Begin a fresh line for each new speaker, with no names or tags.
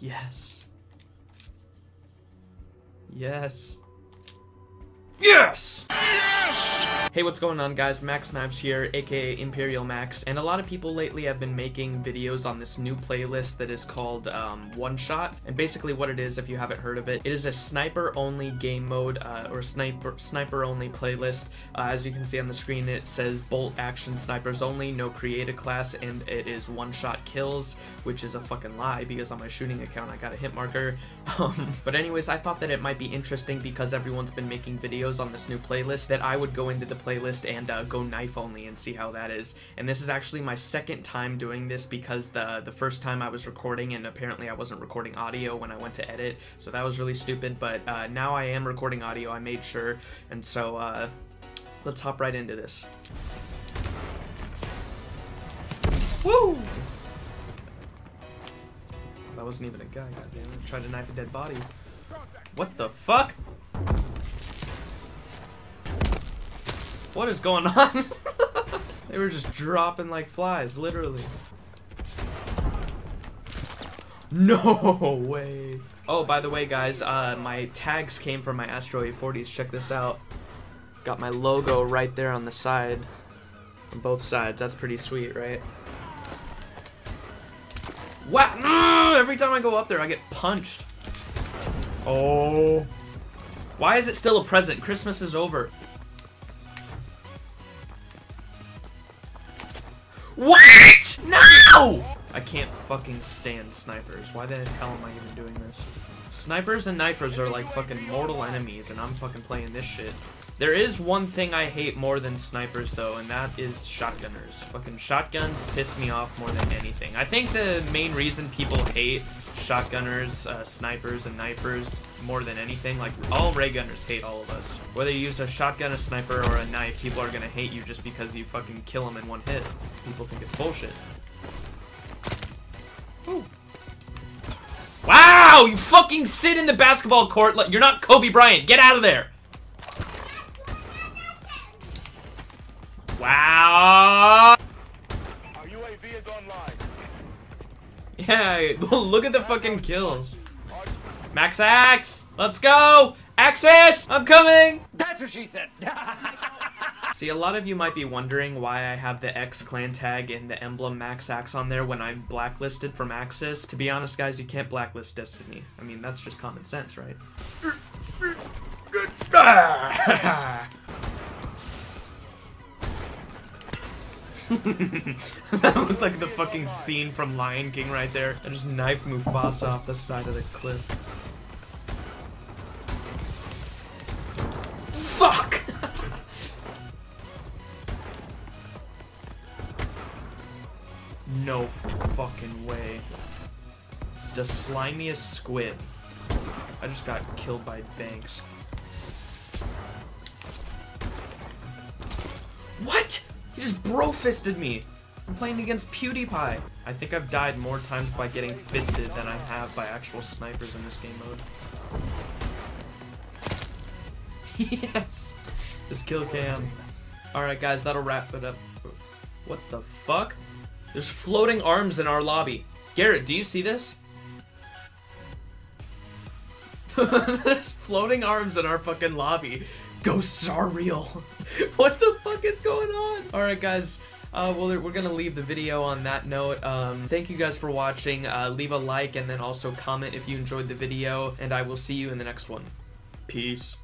Yes. Yes. Yes! Hey, what's going on guys? Max Knives here, aka Imperial Max, and a lot of people lately have been making videos on this new playlist that is called um, One Shot, and basically what it is, if you haven't heard of it, it is a sniper-only game mode, uh, or sniper sniper-only playlist. Uh, as you can see on the screen, it says bolt action snipers only, no creative class, and it is one-shot kills, which is a fucking lie, because on my shooting account I got a hit marker. Um, but anyways, I thought that it might be interesting because everyone's been making videos on this new playlist that I would go into the playlist and uh, go knife only and see how that is. And this is actually my second time doing this because the the first time I was recording and apparently I wasn't recording audio when I went to edit, so that was really stupid. But uh, now I am recording audio. I made sure, and so uh, let's hop right into this. Woo! That wasn't even a guy, goddammit. Tried to knife a dead body. What the fuck? What is going on? they were just dropping like flies, literally. No way. Oh, by the way, guys, uh, my tags came from my Astro A40s. Check this out. Got my logo right there on the side. On both sides. That's pretty sweet, right? Wow! Every time I go up there, I get punched. Oh. Why is it still a present? Christmas is over. What? No! I can't fucking stand snipers. Why the hell am I even doing this? Snipers and knifers are like fucking mortal enemies, and I'm fucking playing this shit. There is one thing I hate more than snipers, though, and that is shotgunners. Fucking shotguns piss me off more than anything. I think the main reason people hate shotgunners, uh, snipers, and knifers more than anything, like, all ray gunners hate all of us. Whether you use a shotgun, a sniper, or a knife, people are gonna hate you just because you fucking kill them in one hit. People think it's bullshit. Ooh. Wow! You fucking sit in the basketball court you're not Kobe Bryant. Get out of there! Wow!
Our UAV is online.
Yeah, look at the fucking kills. Max Axe! Let's go! Axis! I'm coming!
That's what she said.
See, a lot of you might be wondering why I have the X clan tag and the emblem Max Axe on there when I'm blacklisted from Axis. To be honest, guys, you can't blacklist Destiny. I mean, that's just common sense, right? Ah! that looked like the fucking scene from Lion King right there. I just knifed Mufasa off the side of the cliff. Fuck! no fucking way. The slimiest squid. I just got killed by Banks. What? He just bro-fisted me. I'm playing against PewDiePie. I think I've died more times by getting fisted than I have by actual snipers in this game mode. yes. This kill cam. Alright guys, that'll wrap it up. What the fuck? There's floating arms in our lobby. Garrett, do you see this? There's floating arms in our fucking lobby. Ghosts are real. what the fuck is going on? Alright guys, uh, well, we're gonna leave the video on that note. Um, thank you guys for watching. Uh, leave a like and then also comment if you enjoyed the video. And I will see you in the next one. Peace.